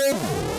Música